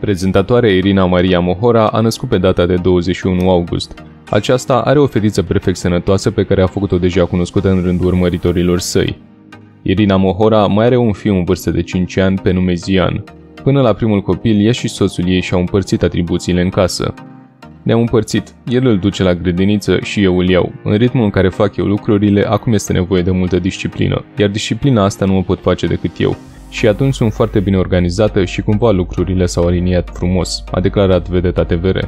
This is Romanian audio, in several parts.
Prezentatoarea Irina Maria Mohora a născut pe data de 21 august. Aceasta are o fetiță perfect sănătoasă pe care a făcut-o deja cunoscută în rândul urmăritorilor săi. Irina Mohora mai are un fiu în vârstă de 5 ani pe nume Zian. Până la primul copil, ea și soțul ei și-au împărțit atribuțiile în casă. Ne-am împărțit, el îl duce la grădiniță și eu îl iau. În ritmul în care fac eu lucrurile, acum este nevoie de multă disciplină, iar disciplina asta nu o pot face decât eu. Și atunci sunt foarte bine organizată și cumva lucrurile s-au aliniat frumos, a declarat vedeta TVR.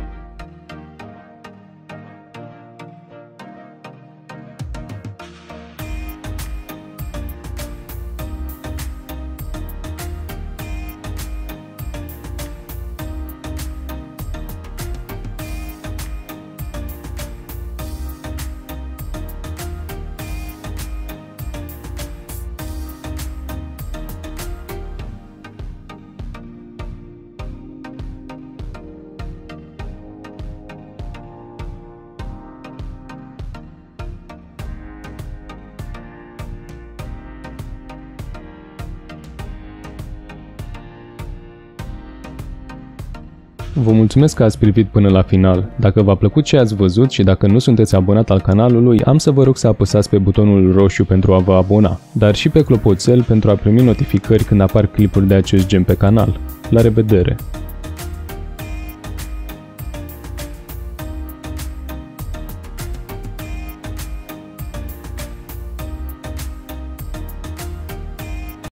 Vă mulțumesc că ați privit până la final. Dacă v-a plăcut ce ați văzut și dacă nu sunteți abonat al canalului, am să vă rog să apăsați pe butonul roșu pentru a vă abona, dar și pe clopoțel pentru a primi notificări când apar clipuri de acest gen pe canal. La revedere!